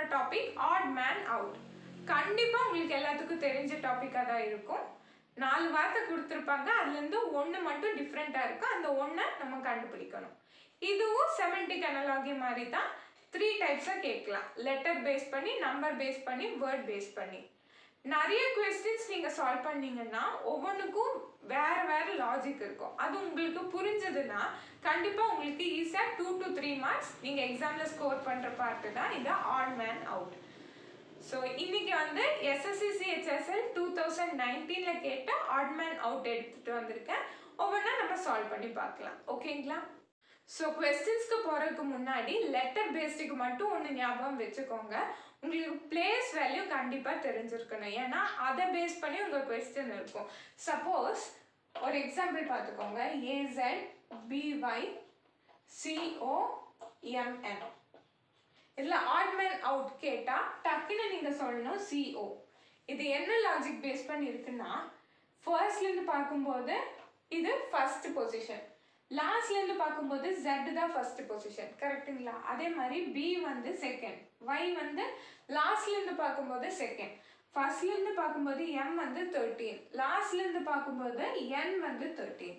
போற topic add man out கண்டிப்பாக உங்களுக்கு எல்லாத்துக்கும் தெரிஞ்ச டாப்பிக்காக தான் இருக்கும். நாலு வார்த்தை கொடுத்துருப்பாங்க. அதுலேருந்து ஒன்று மட்டும் டிஃப்ரெண்ட்டாக இருக்கும். அந்த ஒன்றை நம்ம கண்டுபிடிக்கணும். இதுவும் செமெண்டிக் அனலாகி மாதிரி தான். த்ரீ டைப்ஸாக கேட்கலாம். லெட்டர் பேஸ் பண்ணி நம்பர் பேஸ் பண்ணி வேர்ட் பேஸ் பண்ணி. நிறைய கொஸ்டின்ஸ் நீங்கள் சால்வ் பண்ணீங்கன்னா ஒவ்வொன்றுக்கும் வேறு வேறு லாஜிக் இருக்கும். அது உங்களுக்கு புரிஞ்சதுன்னா கண்டிப்பாக உங்களுக்கு ஈஸியாக டூ டு த்ரீ மார்க்ஸ் நீங்கள் எக்ஸாமில் ஸ்கோர் பண்ணுற பார்ட்டு தான் இது ஆன் மேன் அவுட் ஸோ இன்றைக்கி வந்து எஸ்எஸ்சி சிஹெச்எஸ்எல் டூ தௌசண்ட் நைன்டீனில் கேட்ட ஆட் மேன் அவுட் எடுத்துகிட்டு வந்திருக்கேன். ஒவ்வொன்றா நம்ம சால்வ் பண்ணி பார்க்கலாம். ஓகேங்களா ஸோ கொஸ்டின்ஸ்க்கு போகிறதுக்கு முன்னாடி லெட்டர் பேஸ்டுக்கு மட்டும் ஒன்று ஞாபகம் வச்சுக்கோங்க. உங்களுக்கு பிளேஸ் வேல்யூ கண்டிப்பாக தெரிஞ்சிருக்கணும். ஏன்னா அதை பேஸ் பண்ணி உங்கள் கொஸ்டின் இருக்கும். சப்போஸ் ஒரு எக்ஸாம்பிள் பார்த்துக்கோங்க. ஏசெட் பிஒய் சிஓஎம்என் இதில் ஆட்மென் அவுட் கேட்டால் டக்குன்னு நீங்கள் சொல்லணும் சிஓ இது என்ன லாஜிக் பேஸ் பண்ணி இருக்குன்னா ஃபர்ஸ்ட்லேருந்து பார்க்கும்போது இது ஃபஸ்ட் பொசிஷன் லாஸ்ட்லேருந்து பார்க்கும்போது ஜெட் தான் ஃபர்ஸ்ட் பொசிஷன் கரெக்டுங்களா அதே மாதிரி பி வந்து செகண்ட் ஒய் வந்து லாஸ்ட்லேருந்து பார்க்கும்போது செகண்ட் ஃபர்ஸ்ட்லேருந்து பார்க்கும்போது எம் வந்து தேர்ட்டீன் லாஸ்ட்லேருந்து பார்க்கும்போது என் வந்து தேர்ட்டீன்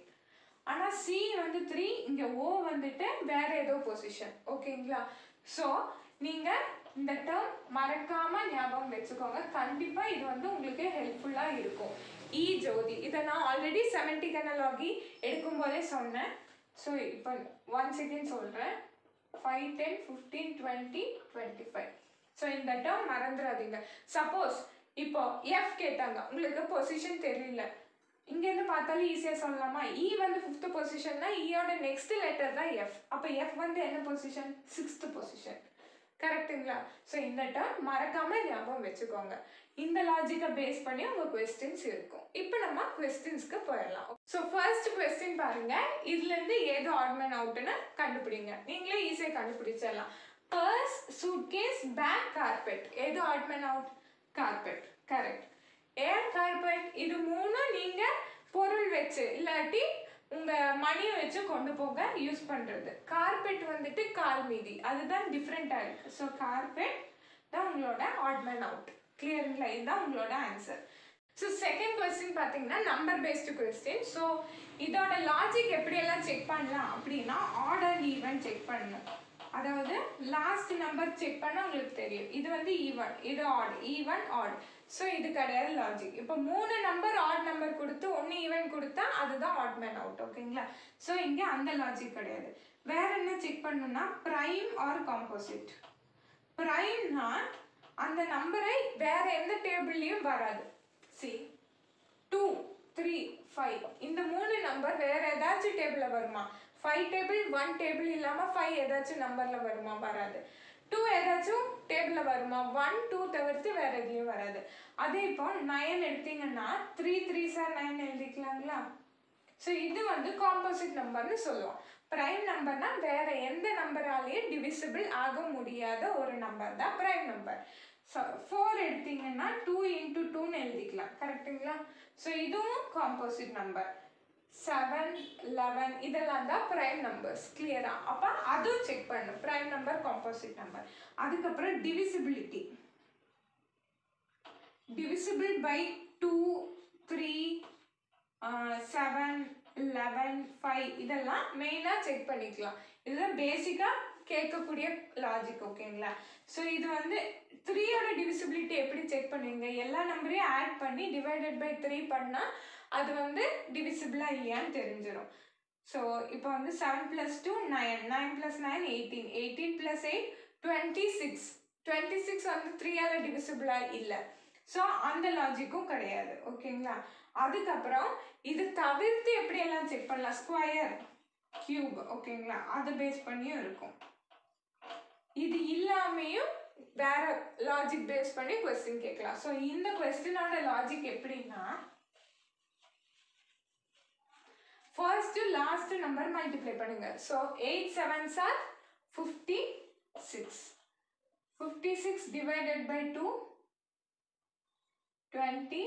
ஆனால் சி வந்து த்ரீ இங்கே ஓ வந்துட்டு வேற ஏதோ பொசிஷன் ஓகேங்களா ஸோ நீங்கள் இந்த டேர்ம் மறக்காமல் ஞாபகம் வச்சுக்கோங்க. கண்டிப்பாக இது வந்து உங்களுக்கு ஹெல்ப்ஃபுல்லாக இருக்கும். E இ ஜோதி இதை நான் ஆல்ரெடி செவன்டி கனலாகி எடுக்கும்போதே சொன்னேன். ஸோ இப்போ ஒன் செகண்ட் சொல்கிறேன் five ten fifteen twenty twenty five so இந்த டேர்ம் மறந்துடாதீங்க சப்போஸ் இப்போ எஃப் கேட்டாங்க. உங்களுக்கு பொசிஷன் தெரியல. இங்கேருந்து பார்த்தாலும் ஈஸியாக சொல்லலாமா? இ வந்து ஃபிஃப்த் பொசிஷன்னா இயோட நெக்ஸ்ட் லெட்டர் தான் எஃப் அப்போ எஃப் வந்து என்ன பொசிஷன் சிக்ஸ்த் பொசிஷன் கரெக்டுங்களா? ஸோ இந்த டேர்ம் மறக்காம ஞாபகம் வச்சுக்கோங்க. இந்த லாஜிக்கை பேஸ் பண்ணி உங்க கொஸ்டின்ஸ் இருக்கும். இப்போ நம்ம கொஸ்டின்ஸ்க்கு போயிடலாம். ஸோ ஃபர்ஸ்ட் கொஸ்டின் பாருங்க. இதுல இருந்து ஏது ஆட்மேன் அவுட்டுன்னு கண்டுபிடிங்க. நீங்களே ஈஸியாக கண்டுபிடிச்சிடலாம். பர்ஸ் சூட்கேஸ் பேக் கார்பெட் எது odd man out carpet correct air carpet இது மூணும் நீங்க பொருள் வச்சு இல்லாட்டி மணியை வச்சு கொண்டு போக யூஸ் பண்ணுறது கார்பெட் வந்துட்டு கால் மீதி. அதுதான் டிஃப்ரெண்ட்டாக இருக்குது ஸோ கார்பெட் தான் உங்களோட ஆட்மேன் அவுட் கிளியருங்களா இதுதான் உங்களோட ஆன்சர் ஸோ செகண்ட் கொஸ்டின் பார்த்தீங்கன்னா நம்பர் பேஸ்டு கொஸ்டின் ஸோ இதோட லாஜிக் எப்படியெல்லாம் செக் பண்ணலாம் அப்படின்னா ஆர்டர் ஈவன் செக் பண்ணணும். அதாவது லாஸ்ட் நம்பர் செக் பண்ணால் உங்களுக்கு தெரியும். இது வந்து ஈவன் இது ஆட் ஈவன் ஆட் ஸோ இது கிடையாது லாஜிக் இப்போ மூணு நம்பர் ஆட் நம்பர் கொடுத்து ஒன்று ஈவன் கொடுத்தா அதுதான் ஆட் மேன் அவுட் ஓகேங்களா ஸோ இங்கே அந்த லாஜிக் கிடையாது. வேற என்ன செக் பண்ணணும்னா ப்ரைம் ஆர் காம்போசிட் ப்ரைம்னா அந்த நம்பரை வேற எந்த டேபிள்லையும் வராது. சி டூ த்ரீ ஃபைவ் இந்த மூணு நம்பர் வேற ஏதாச்சும் டேபிளில் வருமா? ஃபைவ் டேபிள் ஒன் டேபிள் இல்லாமல் ஃபைவ் ஏதாச்சும் நம்பரில் வருமா? வராது. டூ ஏதாச்சும் டேபிளில் வருமா? ஒன் டூ தவிர்த்து வேறு எதுலேயும் வராது. அதே இப்போ நைன் எடுத்தீங்கன்னா த்ரீ த்ரீ சார் நைன் எழுதிக்கலாங்களா? ஸோ இது வந்து காம்போசிட் நம்பர்னு சொல்லுவோம். ப்ரைம் நம்பர்னா வேற எந்த நம்பராலேயும் டிவிசிபிள் ஆக முடியாத ஒரு நம்பர் தான் ப்ரைம் நம்பர் ஸோ ஃபோர் எடுத்தீங்கன்னா டூ இன்ட்டு டூன்னு எழுதிக்கலாம். கரெக்டுங்களா ஸோ இதுவும் காம்போசிட் நம்பர் செவன் லெவன் இதெல்லாம் தான் ப்ரைம் நம்பர்ஸ் கிளியரா அப்போ அதுவும் செக் பண்ணும் ப்ரைம் நம்பர் காம்போசிட் நம்பர் அதுக்கப்புறம் divisibility divisible by two three seven eleven five இதெல்லாம் மெயினாக செக் பண்ணிக்கலாம். இதுதான் பேசிக்காக கேட்கக்கூடிய லாஜிக் ஓகேங்களா ஸோ இது வந்து த்ரீயோட டிவிசிபிலிட்டி எப்படி செக் பண்ணுவீங்க? எல்லா நம்பரையும் ஆட் பண்ணி டிவைடட் பை த்ரீ பண்ணால் அது வந்து டிவிசிபிளாக இல்லையான்னு தெரிஞ்சிடும் ஸோ இப்போ வந்து seven plus two nine nine plus nine eighteen eighteen plus eight twenty six twenty six வந்து த்ரீயால் டிவிசிபிளாக இல்லை. ஸோ அந்த லாஜிக்கும் கிடையாது. ஓகேங்களா? அதுக்கப்புறம் இது தவிர்த்து எப்படியெல்லாம் செக் பண்ணலாம்? ஸ்கொயர் கியூப் ஓகேங்களா? அதை பேஸ் பண்ணியும் இருக்கும். இது இல்லாமையும் வேற லாஜிக் பேஸ் பண்ணி கொஸ்டின் கேட்கலாம். ஸோ இந்த கொஸ்டினோட லாஜிக் எப்படின்னா ஃபர்ஸ்ட் லாஸ்ட் நம்பர் மல்டிப்ளை பண்ணுங்க. So eight sevens are fifty six fifty six divided by two twenty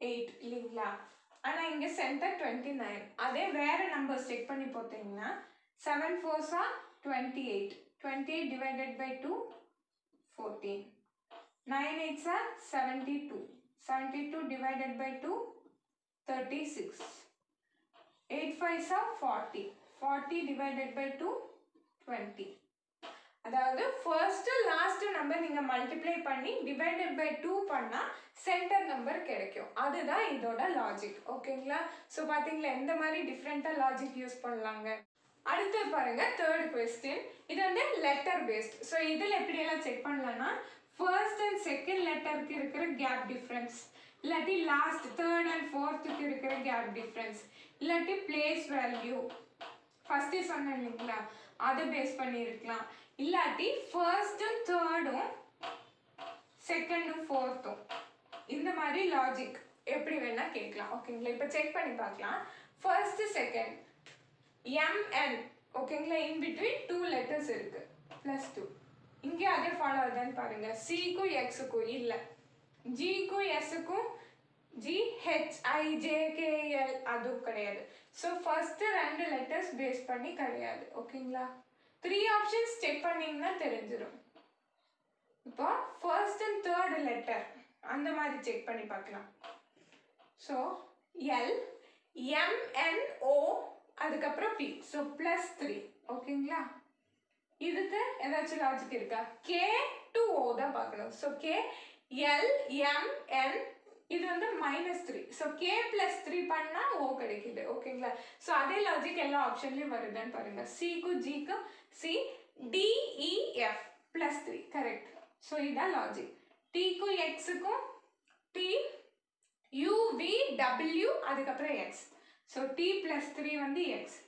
eight இல்லைங்களா? ஆனால் இங்கே சென்டர் டுவெண்ட்டி நைன் அதே வேறு நம்பர்ஸ் செக் பண்ணி பார்த்தீங்கன்னா seven ஃபோர்ஸா twenty eight twenty eight divided by two fourteen nine eights are seventy two seventy two divided by two thirty six eight fives are forty forty divided by two twenty அதாவது first last number நீங்கள் multiply பண்ணி divided by two பண்ணால் centre number கிடைக்கும். அதுதான் இதோட logic ஓகேங்களா? So பாத்தீங்களா எந்த மாதிரி டிஃப்ரெண்ட்டாக லாஜிக் யூஸ் பண்ணலாங்க? அடுத்து பாருங்க தேர்ட் கொஸ்டின் இது வந்து லெட்டர் பேஸ்ட் ஸோ இதில் எப்படியெல்லாம் செக் பண்ணலாம்னா ஃபர்ஸ்ட் அண்ட் செகண்ட் லெட்டருக்கு இருக்கிற கேப் டிஃப்ரென்ஸ் இல்லாட்டி லாஸ்ட் தேர்ட் அண்ட் ஃபோர்த்துக்கு இருக்கிற கேப் டிஃப்ரென்ஸ் இல்லாட்டி பிளேஸ் வேல்யூ ஃபஸ்ட்டு சொன்னேன் இல்லைங்களா? அதை பேஸ் பண்ணியிருக்கலாம். இல்லாட்டி ஃபர்ஸ்ட்டும் தேர்டும் செகண்டும் ஃபோர்த்தும் இந்த மாதிரி லாஜிக் எப்படி வேணால் கேட்கலாம். ஓகேங்களா இப்போ செக் பண்ணி பார்க்கலாம். ஃபர்ஸ்ட்டு செகண்ட் எம்என் ஓகேங்களா இன் பிட்வீன் டூ லெட்டர்ஸ் இருக்குது ப்ளஸ் டூ இங்கே அதே ஃபாலோ ஆகுதான்னு பாருங்கள் சிக்கும் எக்ஸுக்கும் இல்லை. ஜிக்கும் எஸ்ஸுக்கும் G H I J K L அதுவும் கிடையாது. ஸோ ஃபஸ்ட்டு ரெண்டு லெட்டர்ஸ் பேஸ் பண்ணி கிடையாது. ஓகேங்களா? த்ரீ ஆப்ஷன்ஸ் செக் பண்ணிங்கன்னா தெரிஞ்சிடும் இப்போ ஃபர்ஸ்ட் அண்ட் தேர்ட் லெட்டர் அந்த மாதிரி செக் பண்ணி பார்க்கலாம். So L M N O அதுக்கப்புறம் பி ஸோ ப்ளஸ் த்ரீ ஓகேங்களா? இதுக்கு ஏதாச்சும் லாஜிக் இருக்கா? கே டு ஓ தான் பார்க்கணும். ஸோ கே எல் எம்என் இது வந்து minus three so K plus three பண்ணால் ஓ கிடைக்குது. ஓகேங்களா ஸோ அதே லாஜிக் எல்லா ஆப்ஷன்லையும் வருதுன்னு பாருங்கள் சிக்கு ஜிக்கு C D E F plus three correct so இதான் லாஜிக் டிக்கும் எக்ஸுக்கும் டி யூவி டபிள்யூ அதுக்கப்புறம் X so D plus three வந்து எக்ஸ்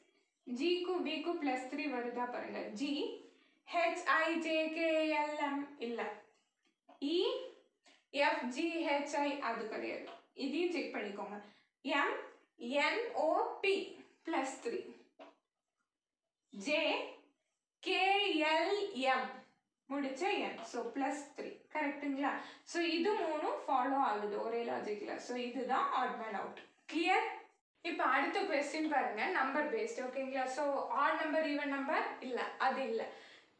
ஜிக்கும் விக்கும் பிளஸ் த்ரீ வருதா பாருங்கள் ஜி ஹெச்ஐஜேகேஎல்எம் இல்லை. இ e, எஃப்ஜிஹெச்ஐ அது கிடையாது. இதையும் செக் பண்ணிக்கோங்க. M N O P plus three J K L M முடிச்ச என் ஸோ ப்ளஸ் த்ரீ கரெக்டுங்களா ஸோ இது மூணும் ஃபாலோ ஆகுது ஒரே லாஜிக்கில் ஸோ இதுதான் ஆட் மேன் அவுட் கிளியர் இப்போ அடுத்த கொஸ்டின் பாருங்க. நம்பர் பேஸ்டு ஓகேங்களா so odd number even number இல்லை அது இல்லை.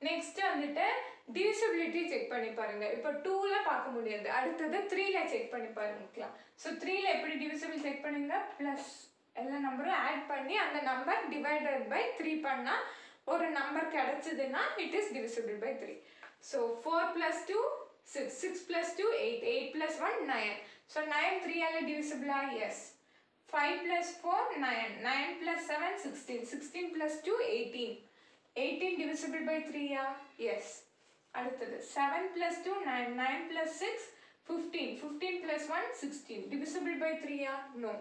நெக்ஸ்ட் வந்துட்டு டிவிசிபிலிட்டி செக் பண்ணி பாருங்கள் இப்போ டூவில் பார்க்க முடியாது. அடுத்தது த்ரீல செக் பண்ணி பாருங்கலாம் ஸோ த்ரீல எப்படி டிவிசிபிள் செக் பண்ணுங்க ப்ளஸ் எல்லா நம்பரும் ஆட் பண்ணி அந்த நம்பர் டிவைடட் பை த்ரீ பண்ணால் ஒரு நம்பர் கிடச்சிதுன்னா it is divisible by three so four plus two six six plus two eight eight plus one nine so nine த்ரீயால் டிவிசிபிளா yes five plus four nine nine plus seven sixteen sixteen plus two eighteen eighteen divisible by த்ரீயா yes அடுத்தது seven plus two nine nine plus six fifteen fifteen plus one sixteen divisible by த்ரீயா no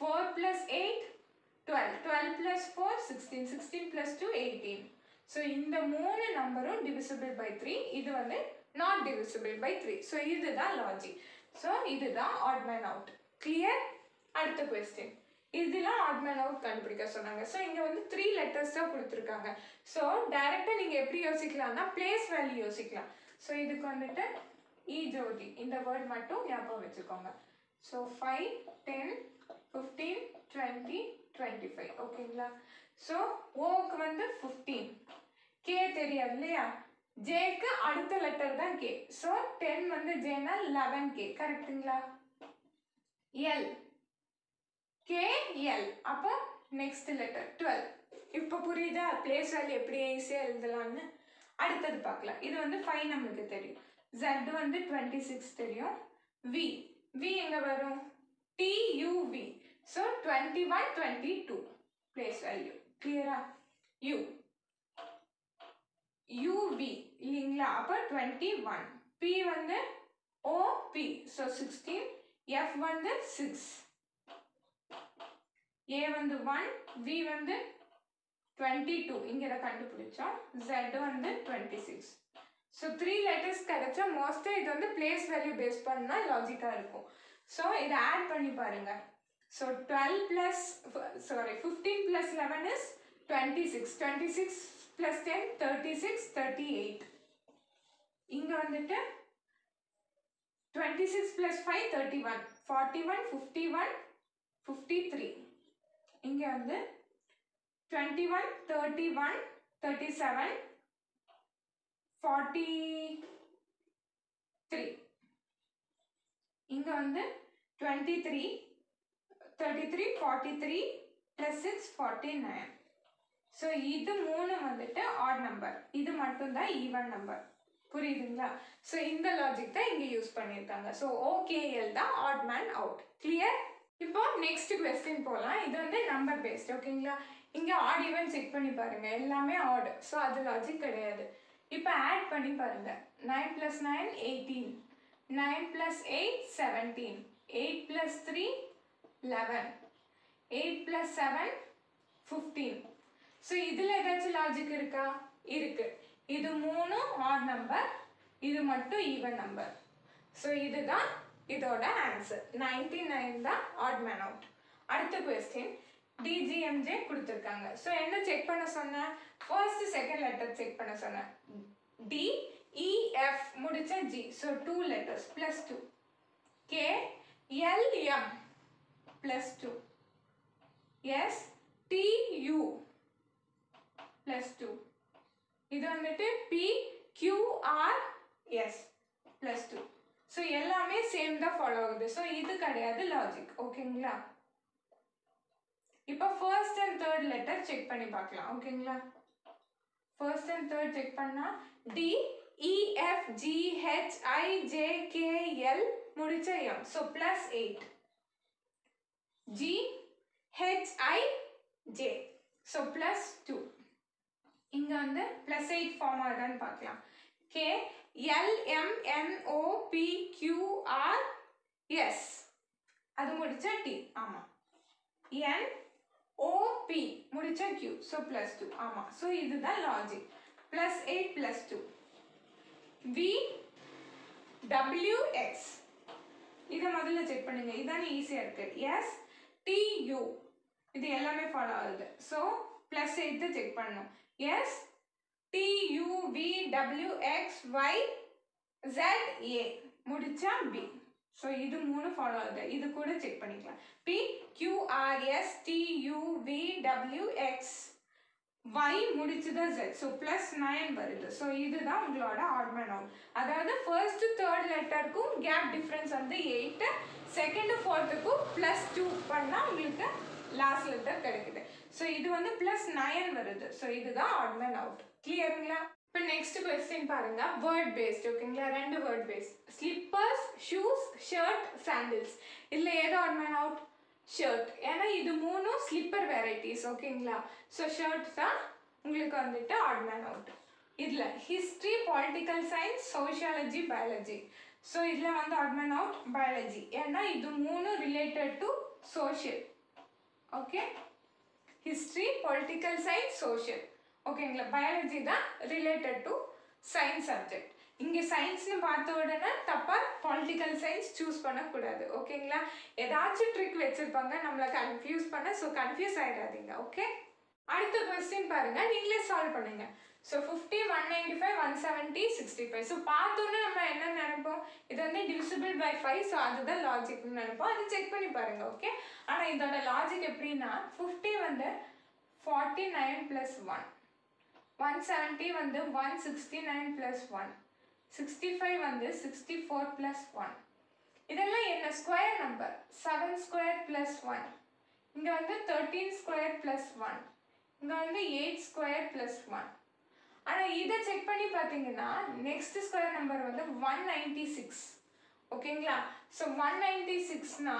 four plus eight twelve twelve plus four sixteen sixteen plus two eighteen so இந்த மூணு நம்பரும் divisible by three இது வந்து not divisible by three so இதுதான் logic so இதுதான் odd man out clear அடுத்த question இதெல்லாம் odd man out கண்டுபிடிக்க சொன்னாங்க. ஸோ இங்கே வந்து த்ரீ லெட்டர்ஸ் தான் கொடுத்துருக்காங்க. ஸோ டைரெக்டாக நீங்கள் எப்படி யோசிக்கலாம்னா பிளேஸ் வேல்யூ யோசிக்கலாம். ஸோ இதுக்கு வந்துட்டு இ ஜோதி. இந்த வேர்ட் மட்டும் ஞாபகம் வச்சுக்கோங்க. So five ten fifteen twenty twenty five ஓகேங்களா ஸோ ஓக்கு வந்து ஃபிஃப்டீன் கே தெரியாது இல்லையா? ஜேக்கு அடுத்த லெட்டர் தான் கே ஸோ டென் வந்து ஜேனா லெவன் கே கரெக்டுங்களா எல் கேஎல் அப்போ நெக்ஸ்ட் லெட்டர் டுவெல் இப்போ புரியுதா? பிளேஸ் வேல்யூ எப்படி ஈஸியாக எழுதலாம்னு? அடுத்தது பார்க்கலாம். இது வந்து ஃபைவ் நம்மளுக்கு தெரியும். ஜெட் வந்து டுவெண்ட்டி சிக்ஸ் தெரியும். வி வி எங்கே வரும்? T U V so twenty one twenty two place value கிளியரா யூ யூவி இல்லைங்களா? அப்போ டுவெண்ட்டி ஒன் பி வந்து O P so sixteen F வந்து சிக்ஸ் ஏ வந்து ஒன் வி வந்து டுவெண்ட்டி டூ இங்கே இதை கண்டுபிடிச்சோம் ஜெட் வந்து twenty six so three letters கிடைச்சா மோஸ்ட்டாக இது வந்து பிளேஸ் வேல்யூ பேஸ் பண்ணால் லாஜிக்காக இருக்கும். ஸோ இதை ஆட் பண்ணி பாருங்கள் so twelve plus sorry fifteen plus eleven is twenty six twenty six plus ten thirty six thirty eight இங்கே வந்துட்டு twenty six plus five thirty one forty one fifty one fifty three இங்கே வந்து twenty one thirty one thirty seven forty three இங்கே வந்து twenty three thirty three forty three plus six forty nine so இது மூணு வந்துட்டு odd number இது மட்டும்தான் even number புரியுதுங்களா? ஸோ இந்த லாஜிக் தான் இங்கே யூஸ் பண்ணியிருக்காங்க. ஸோ ஓகேஎல் தான் ஆட் மேன் அவுட் கிளியர் இப்போ நெக்ஸ்ட் கொஸ்டின் போகலாம் இது வந்து நம்பர் பேஸ்ட் ஓகேங்களா இங்கே ஆட் ஈவன் செக் பண்ணி பாருங்கள் எல்லாமே ஆட் ஸோ அது லாஜிக் கிடையாது. இப்போ ஆட் பண்ணி பாருங்கள் nine plus nine eighteen nine plus eight seventeen eight plus three eleven eight plus seven fifteen so இதில் ஏதாச்சும் லாஜிக் இருக்கா? இருக்குது இது மூணு ஆட் நம்பர் இது மட்டும் ஈவன் நம்பர் ஸோ இதுதான் இதோட ஆன்சர் நைன்டி நைன் தான் ஆட் மேன் அவுட் அடுத்த question D G M J கொடுத்துருக்காங்க. ஸோ என்ன செக் பண்ண சொன்னேன் ஃபர்ஸ்ட் செகண்ட் லெட்டர் செக் பண்ண சொன்னேன் டி இஎஃப் முடிச்ச G so two letters plus two K L M plus two S T U plus two இது வந்துட்டு P Q R S plus two so எல்லாமே same தான் follow ஆகுது. So இது கிடையாது லாஜிக் ஓகேங்களா இப்போ first and third letter check பண்ணி பார்க்கலாம். ஓகேங்களா ஃபர்ஸ்ட் அண்ட் தேர்ட் செக் பண்ணால் D E F G I J K L முடிச்ச M so plus eight G H I J so plus two இங்கே வந்து ப்ளஸ் எயிட் ஃபார்ம் ஆகுதான்னு பார்க்கலாம். K எல்எம்என்ஓபிக்யூஆர் S அது முடிச்ச டி ஆமாம் என் ஓபி முடிச்ச கியூ ஸோ ப்ளஸ் டூ ஆமாம் ஸோ இதுதான் logic plus eight plus two V W X இதை முதல்ல செக் பண்ணுங்க. இதானே ஈஸியாக இருக்குது எஸ் டியூ இது எல்லாமே ஃபாலோ ஆகுது. ஸோ ப்ளஸ் எயிட்டு செக் பண்ணணும். S T U V W X Y Z A முடிச்சா பி ஸோ இது மூணு ஃபாலோ ஆகுது. இது கூட செக் பண்ணிக்கலாம். P Q R S T U V W X Y முடிச்சுதா Z so plus nine வருது. So இதுதான் உங்களோட ஆட்மேன் அவுட் அதாவது ஃபர்ஸ்ட் தேர்ட் லெட்டருக்கும் கேப் டிஃப்ரென்ஸ் வந்து எயிட்டு செகண்டு ஃபோர்த்துக்கும் ப்ளஸ் டூ பண்ணால் உங்களுக்கு லாஸ்ட் லெட்டர் கிடைக்குது. ஸோ இது வந்து ப்ளஸ் நைன் வருது. ஸோ இதுதான் ஆட்மேன் அவுட் கிளியருங்களா இப்போ நெக்ஸ்ட் கொஸ்டின் பாருங்க. வேர்ட் பேஸ்ட் ஓகேங்களா ரெண்டு word based slippers shoes shirt sandals இதில் ஏதோ ஆட்மேன் அவுட் ஷர்ட் ஏன்னா இது மூணும் ஸ்லிப்பர் வெரைட்டிஸ் ஓகேங்களா ஸோ ஷர்ட் தான் உங்களுக்கு வந்துட்டு ஆட்மேன் அவுட் இதில் history political science sociology biology so இதில் வந்து ஆட்மேன் அவுட் பயாலஜி ஏன்னா இது மூணு related to social okay history political science social ஓகேங்களா பயாலஜி தான் ரிலேட்டட் டு சயின்ஸ் சப்ஜெக்ட் இங்கே சயின்ஸ்னு பார்த்த உடனே தப்பாக பொலிட்டிக்கல் சயின்ஸ் சூஸ் பண்ணக்கூடாது. ஓகேங்களா ஏதாச்சும் ட்ரிக் வச்சுருப்பாங்க நம்மளை கன்ஃபியூஸ் பண்ண ஸோ கன்ஃபியூஸ் ஆகிடாதீங்க ஓகே அடுத்த கொஸ்டின் பாருங்கள் நீங்களே சால்வ் பண்ணுங்க. So fifty one ninety five one seventy sixty five so பார்த்தோன்னே நம்ம என்ன நினைப்போம்? இது வந்து டிவிசிபிள் பை ஃபைவ் ஸோ அதுதான் லாஜிக்னு நினைப்போம். அதை செக் பண்ணி பாருங்கள் ஓகே ஆனால் இதோட லாஜிக் எப்படின்னா ஃபிஃப்டி வந்து forty nine plus one one seventy வந்து one sixty nine plus one sixty five வந்து சிக்ஸ்டி ஃபோர் ப்ளஸ் ஒன் இதெல்லாம் என்ன square number seven square plus one இங்கே வந்து தேர்ட்டீன் ஸ்கொயர் ப்ளஸ் ஒன் இங்கே வந்து எயிட் ஸ்கொயர் ப்ளஸ் ஒன் ஆனால் இதை செக் பண்ணி பார்த்தீங்கன்னா நெக்ஸ்ட் ஸ்கொயர் நம்பர் வந்து ஒன் நைன்டி சிக்ஸ் ஓகேங்களா? ஸோ ஒன் நைன்டி சிக்ஸ்னா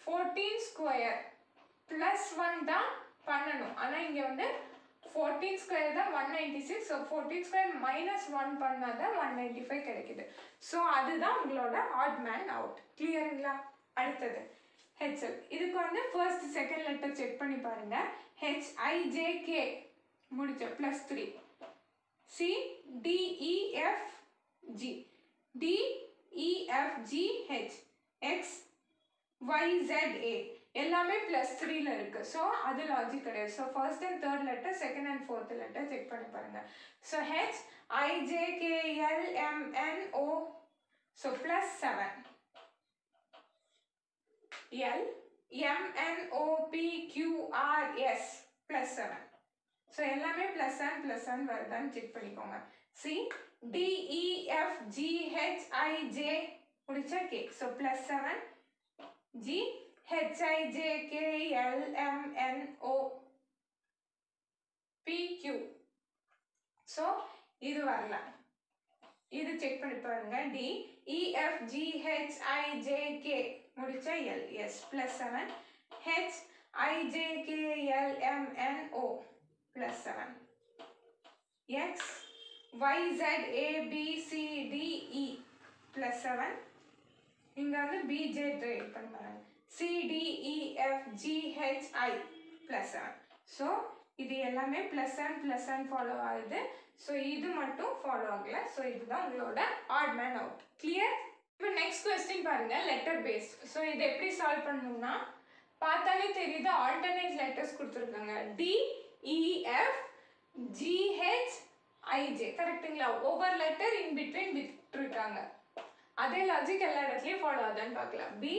ஃபோர்டீன் ஸ்கொயர் ப்ளஸ் ஒன் தான் பண்ணணும். ஆனால் இங்கே வந்து ஃபோர்டீன் ஸ்கொயர் தான் one ninety six so fourteen square minus one பண்ணால் தான் ஒன் நைன்டி ஃபைவ் கிடைக்குது. ஸோ அதுதான் உங்களோட ஆட் மேன் அவுட் கிளியருங்களா அடுத்தது. ஹெச்எல் இதுக்கு வந்து ஃபர்ஸ்ட் செகண்ட் லெட்டர் செக் பண்ணி பாருங்க. ஹெச்ஐஜேகே முடிச்ச plus three C DEFG G H X ஒய்இசட்ஏ எல்லாமே ப்ளஸ் த்ரீல இருக்கு. ஸோ அது லாஜிக் கிடையாது. So first and third letter second and fourth letter check பண்ணி பாருங்க. So H IJKL MNO so plus seven L எம்என்ஓபிக்யூஆர்எஸ் plus seven so எல்லாமே plus and plus and வருதான்னு check பண்ணிக்கோங்க. சி டிஇஎஃப் ஜிஹெச்ஐஜே முடிச்சா K so plus seven G HI பிக்யூ so இது வரல. இது check பண்ணி பாருங்க. D E F G H L S plus seven H ஐஜேகேஎல்எம்என்ஓ J plus seven X Y Z ஏ plus seven இங்கே வந்து பிஜே ட்ரை பண்ணுறாங்க சிடிஇஎஃப்ஜிஹெச்ஐ ப்ளஸ் செவன் ஸோ இது எல்லாமே plus and plus and follow ஆகுது. ஸோ இது மட்டும் ஃபாலோ ஆகல. ஸோ இதுதான் உங்களோட ஆட் மேன் அவுட் கிளியர் இப்போ நெக்ஸ்ட் கொஸ்டின் பாருங்க லெட்டர் பேஸ்ட் ஸோ இது எப்படி சால்வ் பண்ணணும்னா பார்த்தாலே தெரியுது ஆல்டர்னேட் லெட்டர்ஸ் கொடுத்துருக்காங்க. D E F G H I J கரெக்டுங்களா ஒவ்வொரு லெட்டர் இன் பிட்வீன் விட்டுருக்காங்க. அதே லாஜிக் எல்லா இடத்துலையும் ஃபாலோ ஆகுதான்னு பார்க்கலாம். B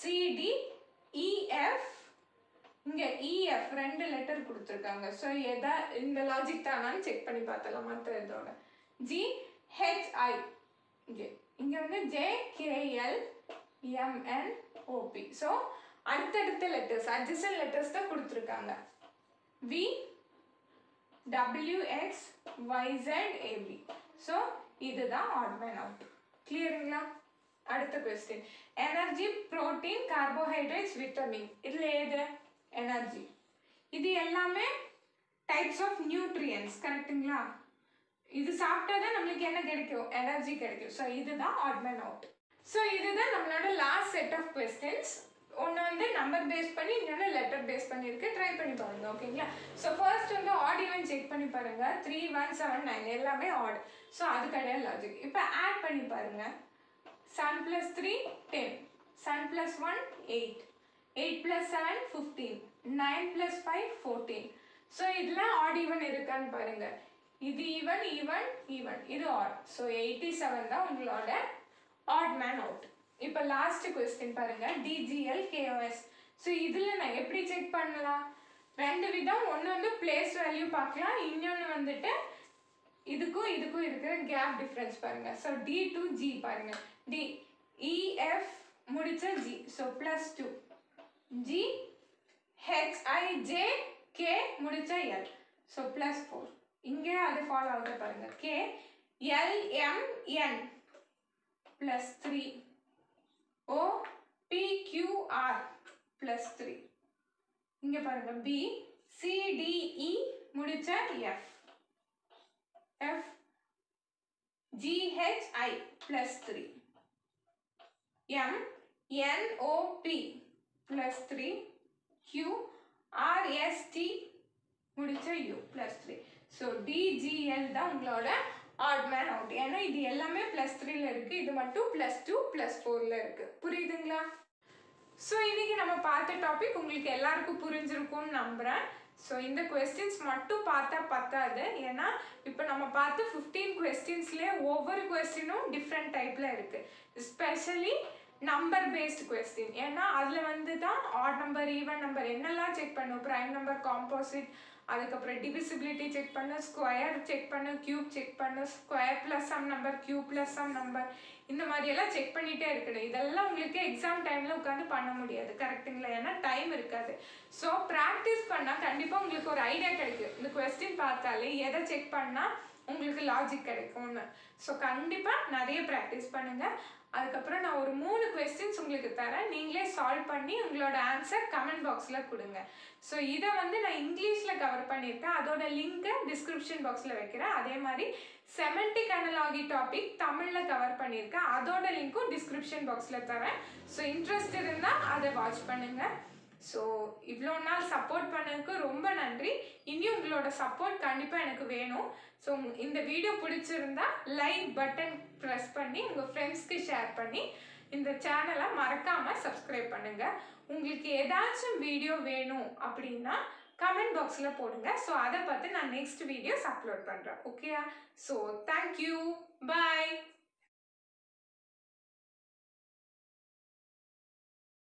C D E F e, இங்கே இஎஃப் e, ரெண்டு லெட்டர் கொடுத்துருக்காங்க. ஸோ எதா இந்த லாஜிக் தானான்னு செக் பண்ணி பார்த்தலாம் மற்ற இதோட. ஜி ஹெச்ஐ இங்கே இங்கே வந்து J K L M N O P so அடுத்தடுத்த லெட்டர்ஸ் அட்ஜஸ்டன் லெட்டர்ஸ் தான் கொடுத்துருக்காங்க. V W X Y Z A B so இதுதான் ஆட்மேன் அவுட் கிளியருங்களா அடுத்த question energy protein carbohydrates vitamin இதில் ഏത് எனர்ஜி இது எல்லாமே டைப்ஸ் ஆஃப் நியூட்ரியன்ஸ் கரெக்டுங்களா இது சாப்பிட்டா தான் நம்மளுக்கு என்ன கிடைக்கும்? எனர்ஜி கிடைக்கும். ஸோ இதுதான் ஆட்மன் அவுட் ஸோ இதுதான் நம்மளோட லாஸ்ட் செட் ஆஃப் கொஸ்டின்ஸ் ஒன்று வந்து நம்பர் பேஸ் பண்ணி இன்னொன்று லெட்டர் பேஸ் பண்ணியிருக்கு. ட்ரை பண்ணி பாருங்க ஓகேங்களா ஸோ ஃபர்ஸ்ட் வந்து ஆட் ஈவன் செக் பண்ணி பாருங்க. த்ரீ ஒன் செவன் நைன் எல்லாமே ஆட் ஸோ அது கிடையாது லாஜிக் இப்போ ஆட் பண்ணி பாருங்கள் 7 plus 3, 10. 7 plus 1, 8. 8 plus 7, 15. 9 plus 5, 14. So இதில் ஆட் ஈவன் இருக்கான்னு பாருங்கள் இது ஈவன் ஈவன் ஈவன் இது ஆட் ஸோ எயிட்டி செவன் தான் உங்களோட ஆட் மேன் அவுட் இப்போ லாஸ்ட் கொஸ்டின் பாருங்கள் D G L K O S so இதில் நான் எப்படி செக் பண்ணலாம்? ரெண்டு விதம். ஒன்று வந்து பிளேஸ் வேல்யூ பார்க்கலாம். இன்னொன்று வந்துட்டு இதுக்கும் இதுக்கும் இருக்கிற கேப் டிஃப்ரென்ஸ் பாருங்கள் ஸோ டி டு ஜி பாருங்கள் டி இஎஃப் முடிச்ச G so plus two G H I J K முடிச்ச எல் ஸோ ப்ளஸ் ஃபோர் இங்கே அது ஃபாலோ ஆகுது பாருங்கள் K L M N plus three O P Q R plus three இங்கே பாருங்க. B C D E முடிச்ச F G H I plus three M N O P plus three Q R S T முடிச்ச U plus three so D G L தான் உங்களோட odd man out ஏன்னா இது எல்லாமே plus த்ரீல இருக்கு. இது மட்டும் ப்ளஸ் டூ ப்ளஸ் ஃபோரில் இருக்கு. புரியுதுங்களா? ஸோ இன்னைக்கு நம்ம பார்த்த டாபிக் உங்களுக்கு எல்லாருக்கும் புரிஞ்சிருக்கும்னு நம்புகிறேன் ஸோ இந்த கொஸ்டின்ஸ் மட்டும் பார்த்தா பத்தாது. ஏன்னா இப்போ நம்ம பார்த்து ஃபிஃப்டீன் கொஸ்டின்ஸ்லேயே ஒவ்வொரு கொஸ்டினும் டிஃப்ரெண்ட் டைப்பில் இருக்குது ஸ்பெஷலி நம்பர் பேஸ்டு கொஸ்டின் ஏன்னா அதில் வந்து தான் ஆட் நம்பர் ஈவன் நம்பர் என்னெல்லாம் செக் பண்ணும்? ப்ரைம் நம்பர் காம்போசிட் அதுக்கப்புறம் டிவிசிபிலிட்டி செக் பண்ணு ஸ்கொயர் செக் பண்ணு கியூப் செக் பண்ணு square plus sum number cube plus sum number இந்த மாதிரியெல்லாம் செக் பண்ணிகிட்டே இருக்கணும். இதெல்லாம் உங்களுக்கு எக்ஸாம் டைமில் உட்காந்து பண்ண முடியாது. கரெக்டுங்களா ஏன்னா டைம் இருக்காது. ஸோ ப்ராக்டிஸ் பண்ணால் கண்டிப்பாக உங்களுக்கு ஒரு ஐடியா கிடைக்கும். இந்த கொஸ்டின் பார்த்தாலே எதை செக் பண்ணால் உங்களுக்கு லாஜிக் கிடைக்கும்னு. ஸோ கண்டிப்பாக நிறைய ப்ராக்டிஸ் பண்ணுங்கள் அதுக்கப்புறம் நான் ஒரு மூணு கொஸ்டின்ஸ் உங்களுக்கு தரேன். நீங்களே சால்வ் பண்ணி உங்களோட ஆன்சர் கமெண்ட் பாக்ஸில் கொடுங்க. ஸோ இதை வந்து நான் இங்கிலீஷில் கவர் பண்ணியிருக்கேன். அதோட லிங்க்கை டிஸ்கிரிப்ஷன் பாக்ஸில் வைக்கிறேன். அதே மாதிரி செமெண்டிக் அனலாகி டாபிக் தமிழில் கவர் பண்ணியிருக்கேன். அதோட லிங்க்கும் டிஸ்கிரிப்ஷன் பாக்ஸில் தரேன். ஸோ இன்ட்ரெஸ்ட் இருந்தால் அதை வாட்ச் பண்ணுங்கள் ஸோ இவ்வளோ நாள் சப்போர்ட் பண்ணதுக்கு ரொம்ப நன்றி. இனியும் உங்களோட சப்போர்ட் கண்டிப்பாக எனக்கு வேணும். ஸோ இந்த வீடியோ பிடிச்சிருந்தா லைக் பட்டன் ப்ரெஸ் பண்ணி உங்கள் ஃப்ரெண்ட்ஸ்க்கு ஷேர் பண்ணி இந்த சேனலை மறக்காமல் சப்ஸ்கிரைப் பண்ணுங்கள் உங்களுக்கு ஏதாச்சும் வீடியோ வேணும் அப்படின்னா கமெண்ட் பாக்ஸில் போடுங்க. ஸோ அதை பார்த்து நான் நெக்ஸ்ட் வீடியோஸ் அப்லோட் பண்ணுறேன் ஓகேயா ஸோ தேங்க்யூ பாய்